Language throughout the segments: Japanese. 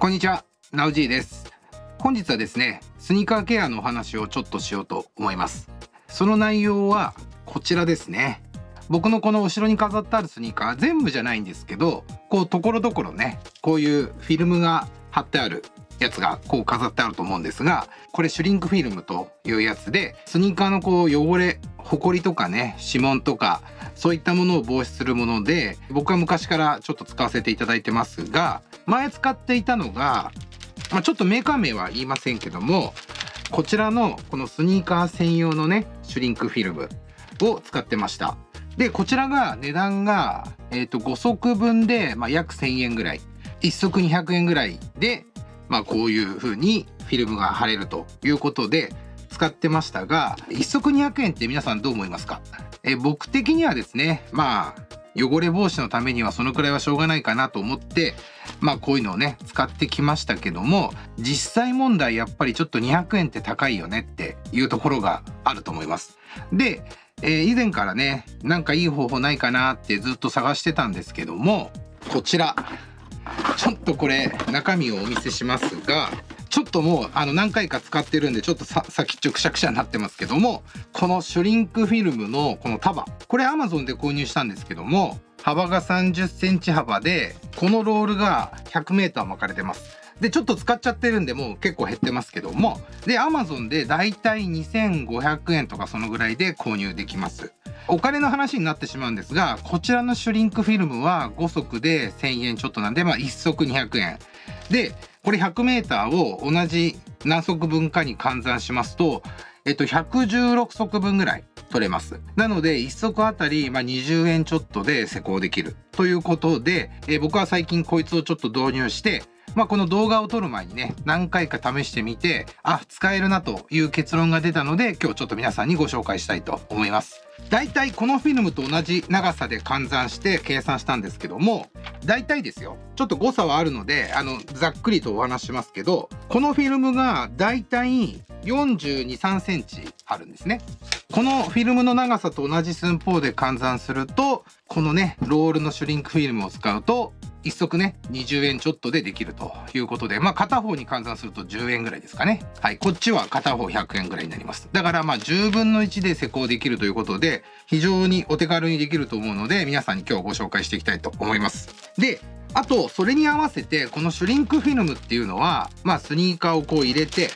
こんにちは、なおじいです。本日はですね、スニーカーケアのお話をちょっとしようと思います。その内容はこちらですね。僕のこの後ろに飾ってあるスニーカー全部じゃないんですけど、こうところどころね、こういうフィルムが貼ってあるやつがこう飾ってあると思うんですが、これシュリンクフィルムというやつで、スニーカーのこう汚れ、ホコリとかね、指紋とか、そういったものを防止するもので、僕は昔からちょっと使わせていただいてますが、前使っていたのが、まあ、ちょっとメーカー名は言いませんけども、こちらのこのスニーカー専用のね、シュリンクフィルムを使ってました。で、こちらが値段が、えっ、と、5足分で、まあ、約1000円ぐらい。1足200円ぐらいで、まあ、こういう風にフィルムが貼れるということで使ってましたが、1足200円って皆さんどう思いますか？え僕的にはですね、まあ、汚れ防止のためにはそのくらいはしょうがないかなと思って、まあこういうのをね、使ってきましたけども、実際問題やっぱりちょっと200円って高いよねっていうところがあると思います。で、えー以前からね、なんかいい方法ないかなってずっと探してたんですけども、こちら。ちょっとこれ中身をお見せしますが、ちょっともうあの何回か使ってるんでちょっとさ先っちょくしゃくしゃになってますけども、このシュリンクフィルムのこの束、これ Amazon で購入したんですけども、幅が30センチ幅で、このロールが100メーター巻かれてます。で、ちょっと使っちゃってるんで、もう結構減ってますけども、で、Amazon でだいたい2500円とかそのぐらいで購入できます。お金の話になってしまうんですが、こちらのシュリンクフィルムは5足で1000円ちょっとなんで、まあ1足200円。で、これ 100m を同じ何足分かに換算しますと、えっと、116足分ぐらい取れます。なので、1足あたり、まあ、20円ちょっとで施工できる。ということで、えー僕は最近こいつをちょっと導入して、まあ、この動画を撮る前にね、何回か試してみて、あ、使えるなという結論が出たので、今日ちょっと皆さんにご紹介したいと思います。だいたいこのフィルムと同じ長さで換算して計算したんですけども、だいたいですよ。ちょっと誤差はあるので、あの、ざっくりとお話しますけど、このフィルムがだいたい42、3センチあるんですね。このフィルムの長さと同じ寸法で換算すると、このね、ロールのシュリンクフィルムを使うと、一足ね、20円ちょっとでできるということで、まあ片方に換算すると10円ぐらいですかね。はい、こっちは片方100円ぐらいになります。だからまあ10分の1で施工できるということで、非常にお手軽にできると思うので、皆さんに今日ご紹介していきたいと思います。で、あと、それに合わせて、このシュリンクフィルムっていうのは、まあスニーカーをこう入れて、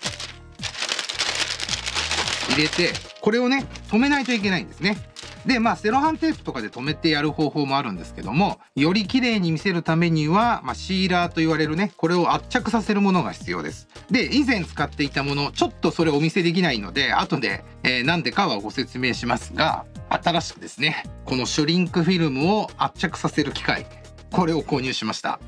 入れて、これをね、止めないといけないんですね。で、まあ、セロハンテープとかで止めてやる方法もあるんですけども、より綺麗に見せるためには、まあ、シーラーと言われるね、これを圧着させるものが必要です。で、以前使っていたもの、ちょっとそれお見せできないので、後で、えー、でかはご説明しますが、新しくですね、このシュリンクフィルムを圧着させる機械、これを購入しました。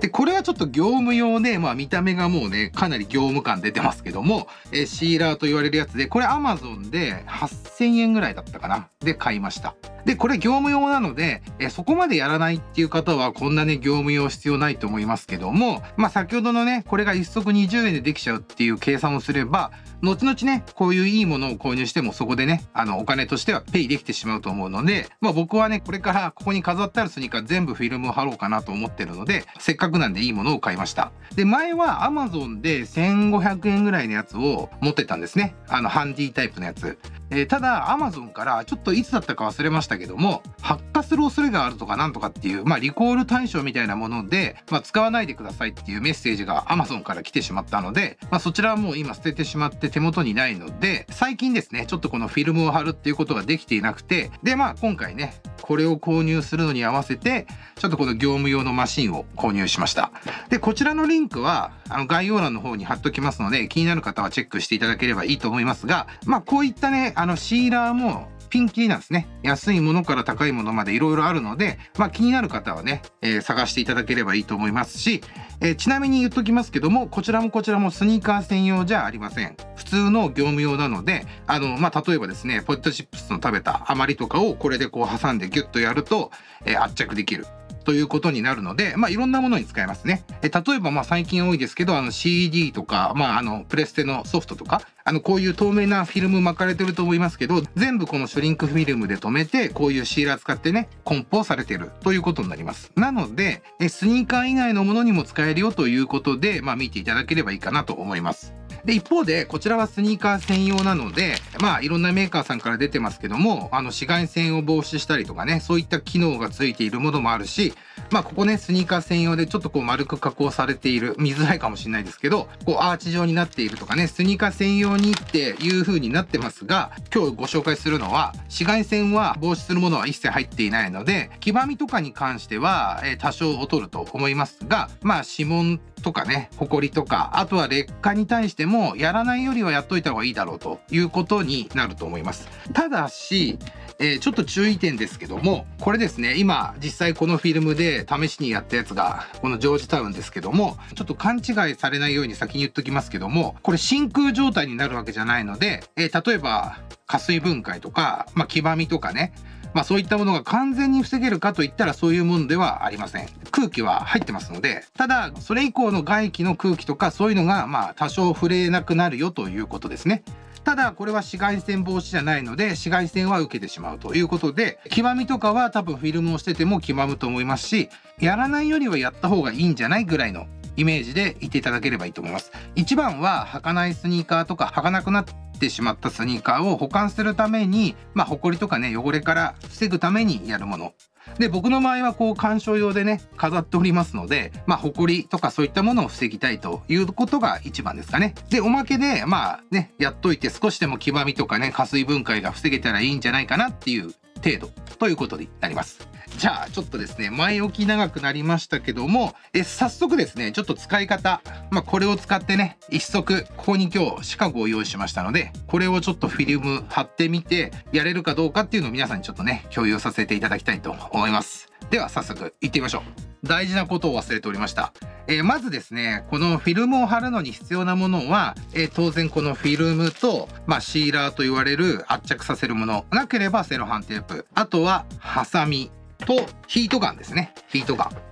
で、これはちょっと業務用で、まあ見た目がもうね、かなり業務感出てますけども、えーシーラーと言われるやつで、これ Amazon で8000円ぐらいだったかなで買いました。で、これ業務用なので、えーそこまでやらないっていう方はこんなね、業務用必要ないと思いますけども、まあ先ほどのね、これが1足20円でできちゃうっていう計算をすれば、後々ね、こういういいものを購入してもそこでね、あの、お金としてはペイできてしまうと思うので、まあ僕はね、これからここに飾ってあるスニーカー全部フィルムを貼ろうかなと思ってるので、せっかくなんでいいものを買いました。で、前は Amazon で1500円ぐらいのやつを持ってたんですね。あの、ハンディタイプのやつ。えーただ Amazon からちょっといつだったか忘れましたけども、発火する恐れがあるとかなんとかっていう、まあリコール対象みたいなもので、まあ使わないでくださいっていうメッセージが Amazon から来てしまったので、まあそちらはもう今捨ててしまって手元にないので、最近ですね、ちょっとこのフィルムを貼るっていうことができていなくて、でまあ今回ね、これを購入するのに合わせて、ちょっとこの業務用のマシンを購入しました。で、こちらのリンクは、あの概要欄の方に貼っときますので、気になる方はチェックしていただければいいと思いますが、まあこういったね、あのシーラーもピンキリなんですね。安いものから高いものまでいろいろあるので、まあ気になる方はね、えー探していただければいいと思いますし、えーちなみに言っときますけども、こちらもこちらもスニーカー専用じゃありません。普通の業務用なので、あの、まあ例えばですね、ポテトチップスの食べた余りとかをこれでこう挟んでギュッとやると、えー圧着できる。ということになるので、まあ、いろんなものに使えますね。え例えば、まあ、最近多いですけど、あの CD とか、まあ、あの、プレステのソフトとか、あの、こういう透明なフィルム巻かれてると思いますけど、全部このシュリンクフィルムで留めて、こういうシーラー使ってね、梱包されてるということになります。なので、えスニーカー以外のものにも使えるよということで、まあ、見ていただければいいかなと思います。で、一方で、こちらはスニーカー専用なので、まあ、いろんなメーカーさんから出てますけども、あの、紫外線を防止したりとかね、そういった機能がついているものもあるし、まあ、ここね、スニーカー専用でちょっとこう丸く加工されている、見づらいかもしれないですけど、こうアーチ状になっているとかね、スニーカー専用にっていう風になってますが、今日ご紹介するのは、紫外線は防止するものは一切入っていないので、黄ばみとかに関しては、え、多少劣ると思いますが、まあ、指紋とかね、ホコリとか、あとは劣化に対しても、やらないよりはやっといた方がいいだろうということになると思います。ただし、えー、ちょっと注意点ですけども、これですね、今、実際このフィルムで試しにやったやつが、このジョージタウンですけども、ちょっと勘違いされないように先に言っときますけども、これ真空状態になるわけじゃないので、えー、例えば、加水分解とか、まあ、黄ばみとかね、まあそういったものが完全に防げるかといったらそういうものではありません。空気は入ってますので、ただそれ以降の外気の空気とかそういうのがまあ多少触れなくなるよということですね。ただこれは紫外線防止じゃないので紫外線は受けてしまうということで黄ばみとかは多分フィルムをしてても黄ばむと思いますしやらないよりはやった方がいいんじゃないぐらいのイメージでいていただければいいと思います。一番は履かないスニーカーとか履かなくなっってしまったスニーカーを保管するために、まあ、ホコリとかね、汚れから防ぐためにやるもの。で、僕の場合はこう鑑賞用でね、飾っておりますので、まあ、ホコリとかそういったものを防ぎたいということが一番ですかね。で、おまけで、まあね、やっといて少しでも黄ばみとかね、加水分解が防げたらいいんじゃないかなっていう程度ということになります。じゃあちょっとですね前置き長くなりましたけどもえ早速ですねちょっと使い方まあこれを使ってね一足ここに今日シカゴを用意しましたのでこれをちょっとフィルム貼ってみてやれるかどうかっていうのを皆さんにちょっとね共有させていただきたいと思いますでは早速行ってみましょう大事なことを忘れておりました。えー、まずですね、このフィルムを貼るのに必要なものは、えー、当然このフィルムと、まあ、シーラーと言われる圧着させるもの、なければセロハンテープ、あとはハサミ、とヒートガンですね。ヒートガン。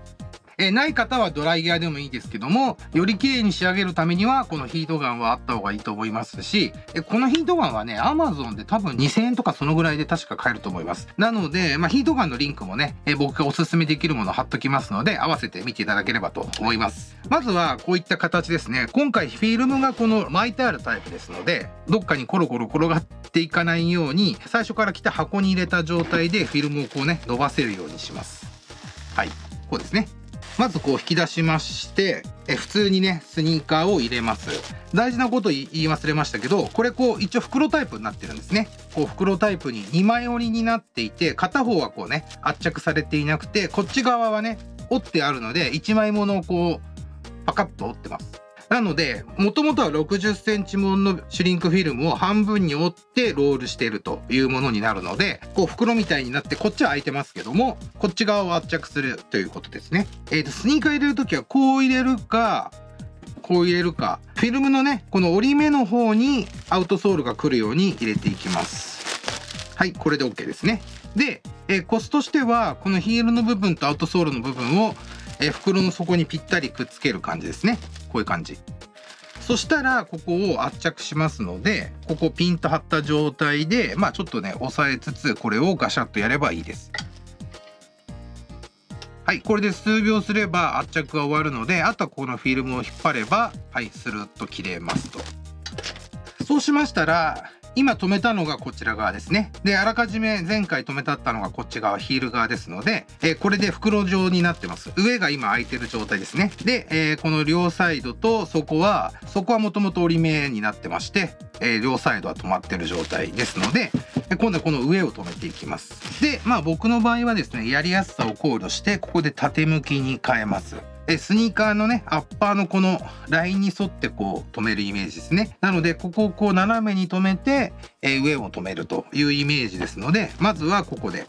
えない方はドライヤーでもいいですけども、より綺麗に仕上げるためには、このヒートガンはあった方がいいと思いますし、えこのヒートガンはね、Amazon で多分2000円とかそのぐらいで確か買えると思います。なので、まあ、ヒートガンのリンクもね、え僕がおすすめできるもの貼っときますので、合わせて見ていただければと思います。まずは、こういった形ですね。今回フィルムがこの巻いてあるタイプですので、どっかにコロコロ転がっていかないように、最初から来た箱に入れた状態でフィルムをこうね、伸ばせるようにします。はい。こうですね。まずこう引き出しましてえ普通にねスニーカーを入れます。大事なこと言い忘れましたけどこれこう一応袋タイプになってるんですね。こう袋タイプに2枚折りになっていて片方はこうね圧着されていなくてこっち側はね折ってあるので1枚ものをこうパカッと折ってます。なので、もともとは60センチものシュリンクフィルムを半分に折ってロールしているというものになるので、こう袋みたいになってこっちは開いてますけども、こっち側を圧着するということですね。えっ、ー、と、スニーカー入れるときはこう入れるか、こう入れるか、フィルムのね、この折り目の方にアウトソールが来るように入れていきます。はい、これで OK ですね。で、えー、コスとしては、このヒールの部分とアウトソールの部分をえ袋の底にぴったりくっつける感じですね。こういう感じ。そしたらここを圧着しますのでここピンと張った状態でまあちょっとね押さえつつこれをガシャッとやればいいです。はいこれで数秒すれば圧着が終わるのであとはこのフィルムを引っ張ればはいスルッと切れますと。そうしましたら今止めたのがこちら側ですね。で、あらかじめ前回止めたったのがこっち側、ヒール側ですので、えー、これで袋状になってます。上が今空いてる状態ですね。で、えー、この両サイドと底は、底はもともと折り目になってまして、えー、両サイドは止まってる状態ですので、今度はこの上を止めていきます。で、まあ僕の場合はですね、やりやすさを考慮して、ここで縦向きに変えます。えスニーカーのねアッパーのこのラインに沿ってこう止めるイメージですね。なのでここをこう斜めに止めて、え上を止めるというイメージですのでまずはここで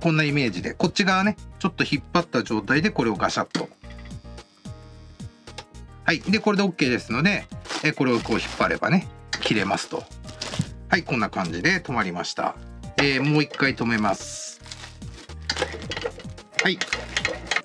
こんなイメージでこっち側ねちょっと引っ張った状態でこれをガシャッと。はいでこれで OK ですのでえこれをこう引っ張ればね切れますと。はいこんな感じで止まりました、えー、もう一回止めます。はい。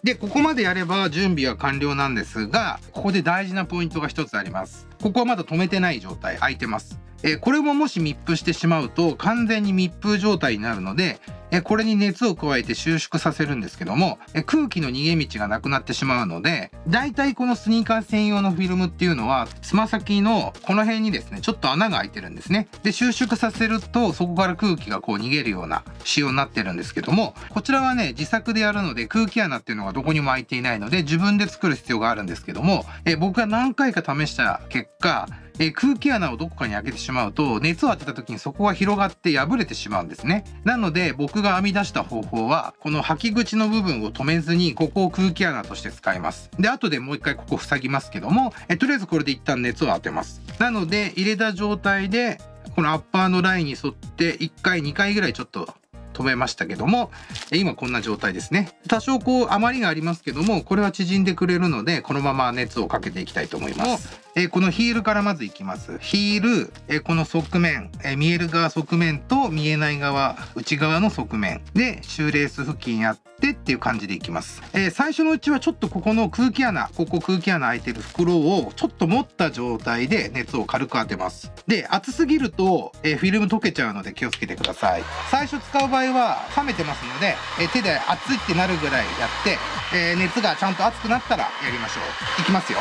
でここまでやれば準備は完了なんですがここで大事なポイントが一つあります。ここはまだ止めてない状態空いてます。えこれももし密封してしまうと完全に密封状態になるのでえこれに熱を加えて収縮させるんですけどもえ空気の逃げ道がなくなってしまうのでだいいこのスニーカー専用のフィルムっていうのはつま先のこの辺にですねちょっと穴が開いてるんですね。で収縮させるとそこから空気がこう逃げるような仕様になってるんですけどもこちらはね自作でやるので空気穴っていうのがどこにも開いていないので自分で作る必要があるんですけどもえ僕が何回か試した結果え空気穴をどこかに開けてしまうと熱を当てた時にそこが広がって破れてしまうんですね。なので僕が編み出した方法はこの吐き口の部分を止めずにここを空気穴として使います。で後でもう一回ここ塞ぎますけどもえとりあえずこれで一旦熱を当てます。なので入れた状態でこのアッパーのラインに沿って1回2回ぐらいちょっと止めましたけども今こんな状態ですね。多少こう余りがありますけどもこれは縮んでくれるのでこのまま熱をかけていきたいと思います。えこのヒールからまずいきます。ヒール、えこの側面、え見える側側面と見えない側内側の側面。でシューレース付近やってっていう感じでいきます、え最初のうちはちょっとここの空気穴ここ空気穴開いてる袋をちょっと持った状態で熱を軽く当てます。で熱すぎると、えフィルム溶けちゃうので気をつけてください。最初使う場合は冷めてますので、え手で熱いってなるぐらいやって、え熱がちゃんと熱くなったらやりましょう。いきますよ。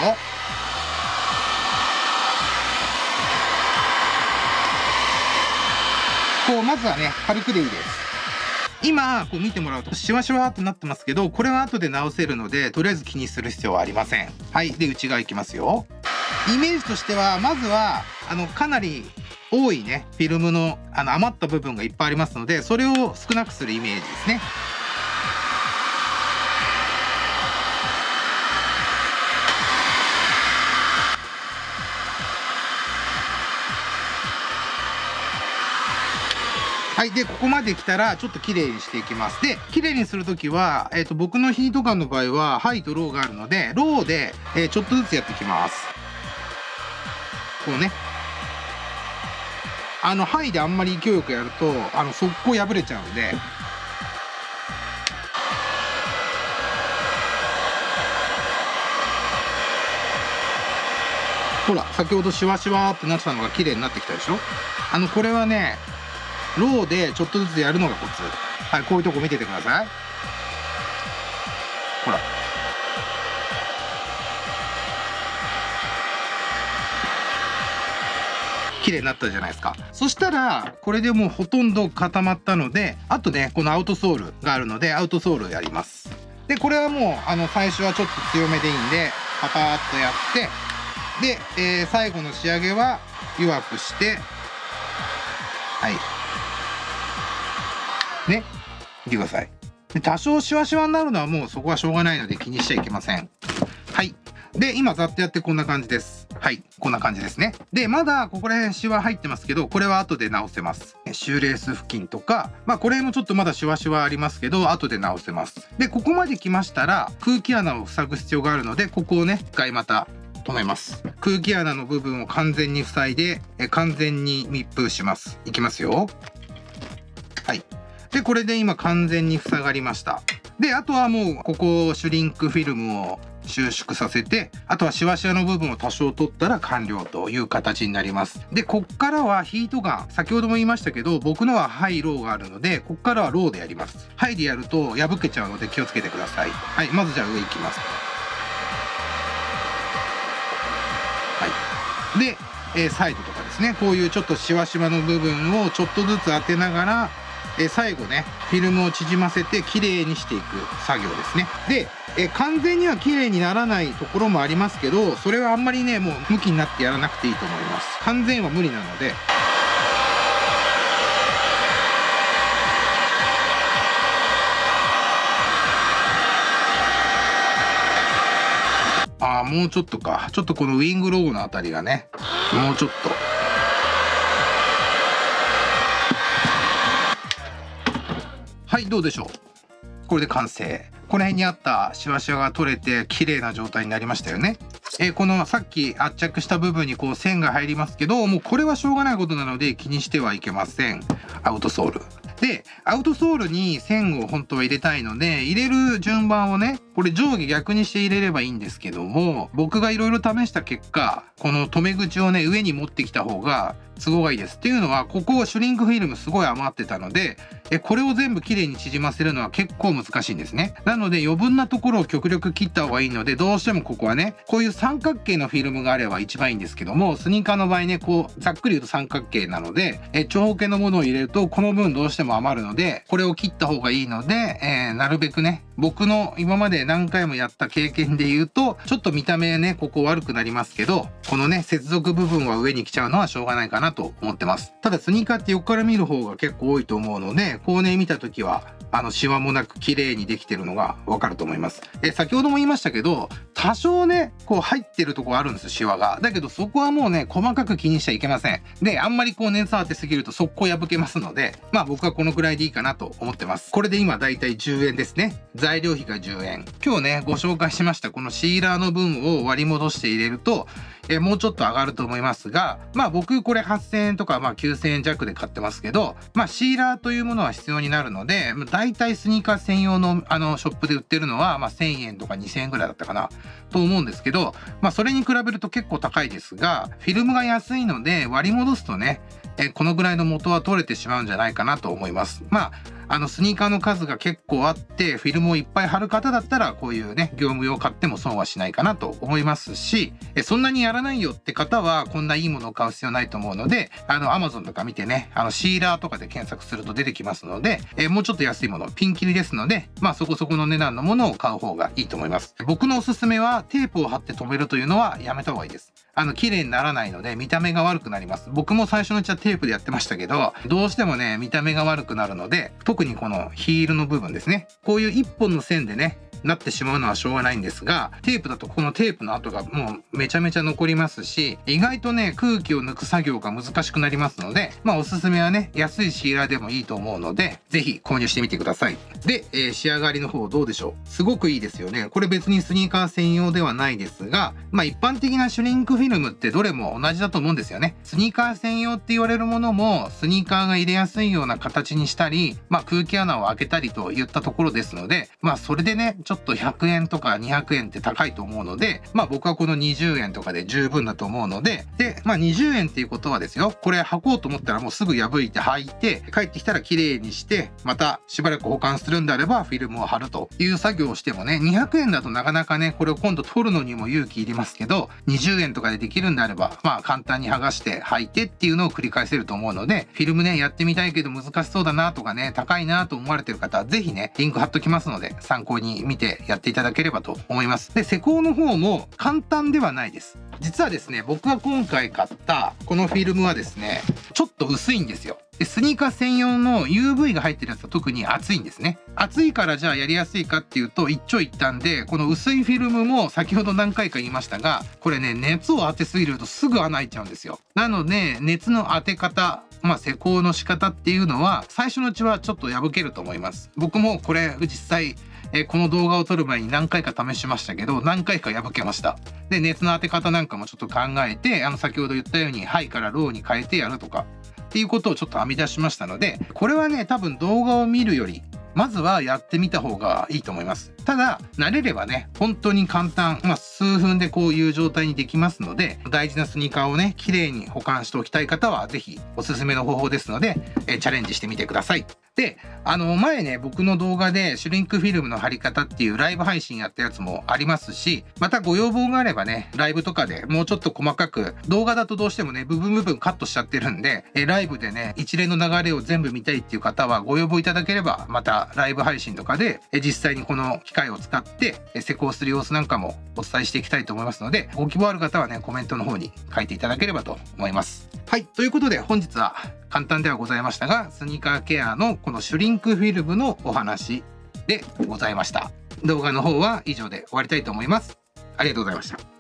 こうまずはね軽くでいいです。今こう見てもらうとシワシワってなってますけどこれは後で直せるのでとりあえず気にする必要はありません。はいで内側いきますよ。イメージとしてはまずはあのかなり多いねフィルムのあの余った部分がいっぱいありますのでそれを少なくするイメージですねはい。で、ここまで来たら、ちょっと綺麗にしていきます。で、綺麗にするときは、えっ、ー、と、僕のヒートガンの場合は、ハイとローがあるので、ローで、えー、ちょっとずつやっていきます。こうね。あの、ハイであんまり勢いよくやると、あの、速攻破れちゃうんで、ほら、先ほどシワシワってなってたのが綺麗になってきたでしょ？あの、これはね、ローでちょっとずつやるのがコツ。はいこういうとこ見ててください。綺麗になったじゃないですか。そしたらこれでもうほとんど固まったのであとねこのアウトソールがあるのでアウトソールをやります。でこれはもうあの最初はちょっと強めでいいんでパパーっとやってで、えー、最後の仕上げは弱くしてはい。ね。見てください。で多少シワシワになるのはもうそこはしょうがないので気にしちゃいけません。はい。で今ざっとやってこんな感じです。はいこんな感じですね。でまだここら辺シワ入ってますけどこれは後で直せます。シューレース付近とかまあこれもちょっとまだシワシワありますけど後で直せます。でここまで来ましたら空気穴を塞ぐ必要があるのでここをね一回また止めます。空気穴の部分を完全に塞いでえ完全に密封します。いきますよ。はい。でこれで今完全に塞がりました。であとはもうここシュリンクフィルムを収縮させてあとはシワシワの部分を多少取ったら完了という形になります。でこっからはヒートガン先ほども言いましたけど僕のはハイローがあるのでこっからはローでやります。ハイでやると破けちゃうので気をつけてください。はいまずじゃあ上行きます。はい。で、えー、サイドとかですね。こういうちょっとシワシワの部分をちょっとずつ当てながらえ最後ねフィルムを縮ませて綺麗にしていく作業ですね。でえ完全には綺麗にならないところもありますけどそれはあんまりねもう向きになってやらなくていいと思います。完全は無理なので。ああもうちょっとか。ちょっとこのウィングロゴのあたりがねもうちょっと。はいどうでしょう？これで完成。この辺にあったシワシワが取れて綺麗な状態になりましたよね。えー、このさっき圧着した部分にこう線が入りますけどもうこれはしょうがないことなので気にしてはいけません。アウトソール。で、アウトソールに線を本当は入れたいので、入れる順番をね、これ上下逆にして入れればいいんですけども、僕がいろいろ試した結果、この留め口をね、上に持ってきた方が都合がいいです。っていうのは、ここをシュリンクフィルムすごい余ってたので、えこれを全部きれいに縮ませるのは結構難しいんですね。なので余分なところを極力切った方がいいので、どうしてもここはね、こういう三角形のフィルムがあれば一番いいんですけども、スニーカーの場合ね、こう、ざっくり言うと三角形なので、え長方形のものを入れると、この分どうしても余るので、これを切った方がいいので、えー、なるべくね、僕の今まで何回もやった経験で言うと、ちょっと見た目ね、ここ悪くなりますけど、このね、接続部分は上に来ちゃうのはしょうがないかなと思ってます。ただスニーカーって横から見る方が結構多いと思うので、こうね、見た時は、あの、シワもなく綺麗にできてるのがわかると思います。え、先ほども言いましたけど、多少ね、こう入ってるとこあるんですよ、シワが。だけどそこはもうね、細かく気にしちゃいけません。で、あんまりこう熱当てすぎると速攻破けますので、まあ僕はこのくらいでいいかなと思ってます。これで今だいたい10円ですね。材料費が10円。今日ね、ご紹介しましたこのシーラーの分を割り戻して入れると、えもうちょっと上がると思いますが、まあ僕これ8000円とかまあ9000円弱で買ってますけど、まあシーラーというものは必要になるので、大体スニーカー専用のあのショップで売ってるのはまあ1000円とか2000円ぐらいだったかなと思うんですけど、まあそれに比べると結構高いですが、フィルムが安いので割り戻すとね、えこのぐらいの元は取れてしまうんじゃないかなと思います。まああのスニーカーの数が結構あってフィルムをいっぱい貼る方だったらこういうね業務用買っても損はしないかなと思いますしそんなにやらないよって方はこんないいものを買う必要ないと思うのであの Amazon とか見てねあのシーラーとかで検索すると出てきますのでえもうちょっと安いものピンキリですのでまあそこそこの値段のものを買う方がいいと思います。僕のおすすめはテープを貼って留めるというのはやめた方がいいです。あの、綺麗にならないので、見た目が悪くなります。僕も最初のうちはテープでやってましたけど、どうしてもね、見た目が悪くなるので、特にこのヒールの部分ですね。こういう一本の線でね、なってしまうのはしょうがないんですが、テープだとこのテープの跡がもうめちゃめちゃ残りますし、意外とね、空気を抜く作業が難しくなりますので、まあおすすめはね、安いシーラーでもいいと思うので、ぜひ購入してみてください。で、えー、仕上がりの方どうでしょう？すごくいいですよね。これ別にスニーカー専用ではないですが、まあ一般的なシュリンクフィルムってどれも同じだと思うんですよね。スニーカー専用って言われるものも、スニーカーが入れやすいような形にしたり、まあ空気穴を開けたりといったところですので、まあそれでね、ちょっとょっと100円とか200円って高いと思うので、まあ僕はこの20円とかで十分だと思うので、で、まあ20円っていうことはですよ、これ履こうと思ったらもうすぐ破いて履いて、帰ってきたら綺麗にして、またしばらく保管するんであればフィルムを貼るという作業をしてもね、200円だとなかなかね、これを今度取るのにも勇気いりますけど、20円とかでできるんであれば、まあ簡単に剥がして履いてっていうのを繰り返せると思うので、フィルムね、やってみたいけど難しそうだなとかね、高いなと思われてる方はぜひね、リンク貼っときますので、参考に見てやっていただければと思います。で、施工の方も簡単ではないです。実はですね、僕が今回買ったこのフィルムはですね、ちょっと薄いんですよ。でスニーカー専用の UV が入ってるやつは特に厚いんですね。厚いからじゃあやりやすいかっていうと一長一短でこの薄いフィルムも先ほど何回か言いましたがこれね熱を当てすぎるとすぐ穴開いちゃうんですよ。なので熱の当て方まあ、施工の仕方っていうのは最初のうちはちょっと破けると思います。僕もこれ実際えこの動画を撮る前に何回か試しましたけど、何回か破けました。で、熱の当て方なんかもちょっと考えて、あの、先ほど言ったように、ハイからローに変えてやるとか、っていうことをちょっと編み出しましたので、これはね、多分動画を見るより、まずはやってみた方がいいと思います。ただ、慣れればね、本当に簡単、まあ、数分でこういう状態にできますので、大事なスニーカーをね、綺麗に保管しておきたい方は、ぜひおすすめの方法ですので、えチャレンジしてみてください。で、あの、前ね、僕の動画でシュリンクフィルムの貼り方っていうライブ配信やったやつもありますし、またご要望があればね、ライブとかでもうちょっと細かく、動画だとどうしてもね、部分部分カットしちゃってるんで、えライブでね、一連の流れを全部見たいっていう方はご要望いただければ、またライブ配信とかで、え実際にこの機械を使って、え施工する様子なんかもお伝えしていきたいと思いますので、ご希望ある方はね、コメントの方に書いていただければと思います。はい。ということで、本日は簡単ではございましたが、スニーカーケアのこのシュリンクフィルムのお話でございました。動画の方は以上で終わりたいと思います。ありがとうございました。